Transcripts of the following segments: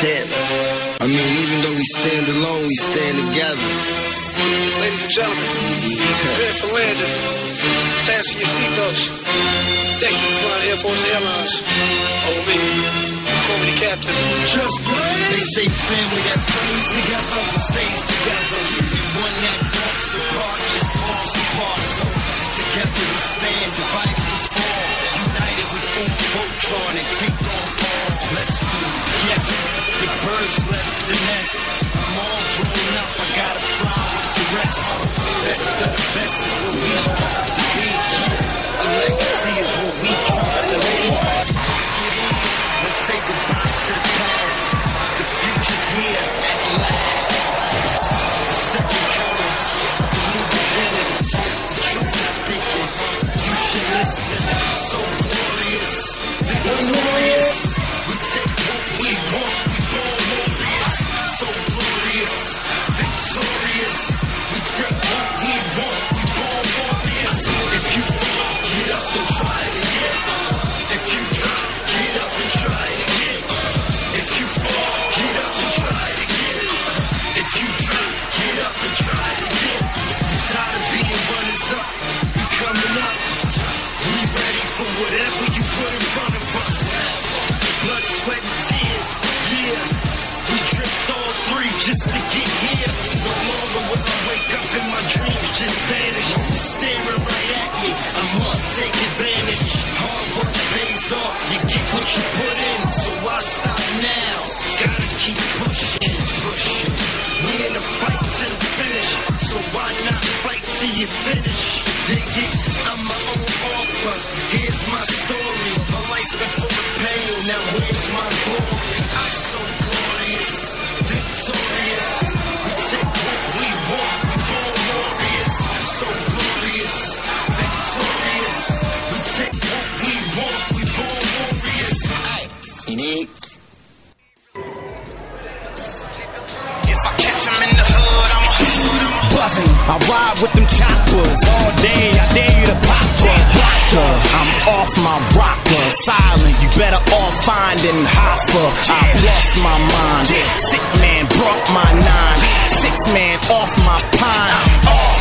ten. I mean, even though we stand alone, we stand together. Ladies and gentlemen, prepare for landing. Fasten your seatbelts. Thank you for flying Air Force Airlines. Oh, me. Call me the captain. Just They say family that plays together stays together. And one that walks apart just falls apart. So together we stand, divided we fall. United we form Voltron and the I ride with them choppers all day. I dare you to pop one. Rocker. I'm off my rocker. Silent. You better off finding Hoffa. I've lost my mind. Sick man brought my nine. Six man off my pine.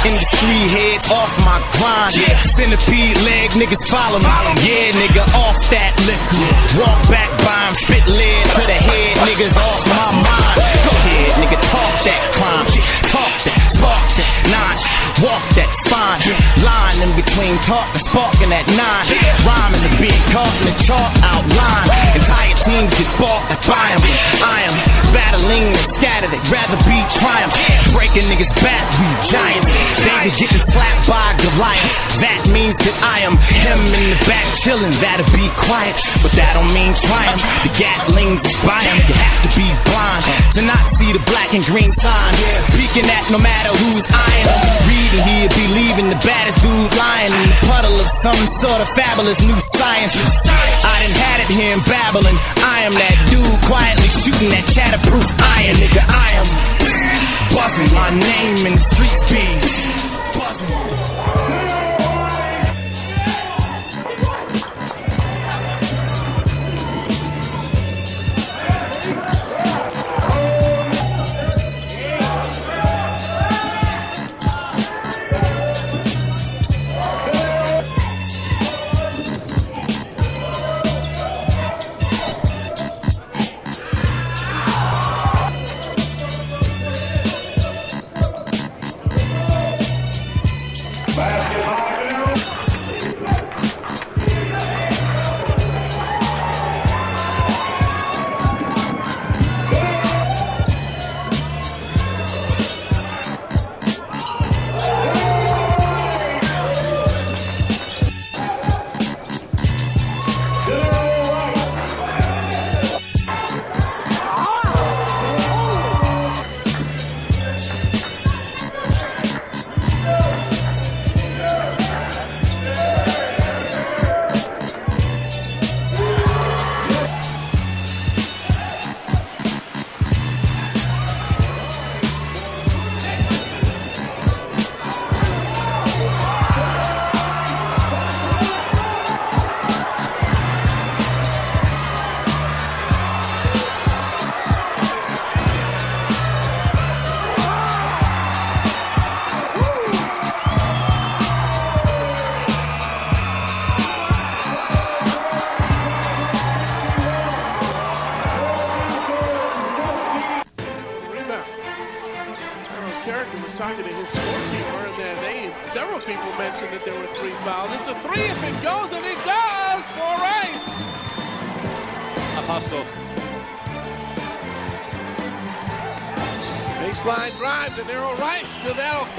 Industry heads off my grind. Centipede leg niggas follow me. Yeah, nigga, off that liquor. Walk back by 'em, spit lead to the head. Niggas off my mind. Go ahead, nigga, talk that crime. Talk that, spark that, notch. Walk that fine. Line in between talk and sparking at nine. Rhyming the beat, caught the chalk outline. Entire teams get bought like buy. I am battling They'd rather be triumph. Breaking niggas back, we giants. David getting slapped by Goliath. That means that I am him in the back chilling. That'll be quiet, but that don't mean triumph. The Gatlings is by 'em. You have to be blind to not see the black and green sign. Peeking at no matter who's eyeing 'em. Reading here, believing the baddest dude lying in the puddle of some sort of fabulous new science. I done had it here in Babylon. I am that dude quietly shooting that shatterproof My name in the streets be director was talking to his scorekeeper, and then they several people mentioned that there were three fouls. It's a three if it goes, and it does for Rice. A hustle. Baseline drive to Nero Rice. To that'll,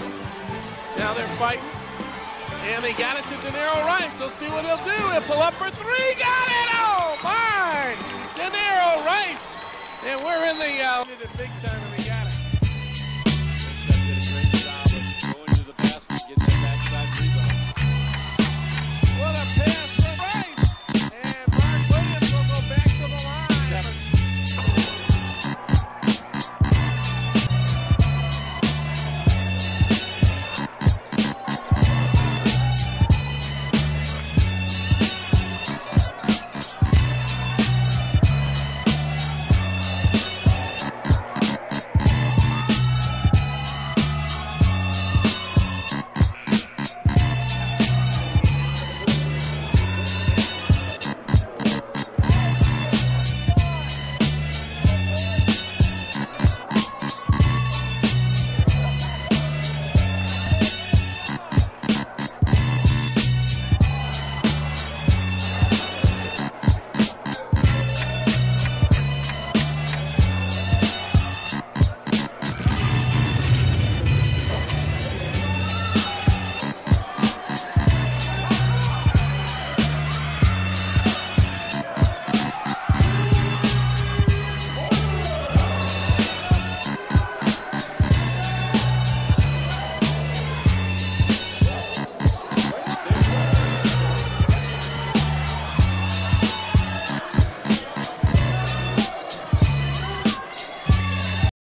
now they're fighting. And they got it to Denarryl Rice. Let's see what he'll do. He'll pull up for three. Got it! Oh, my! Denarryl Rice. And we're in the uh, big time, they got it.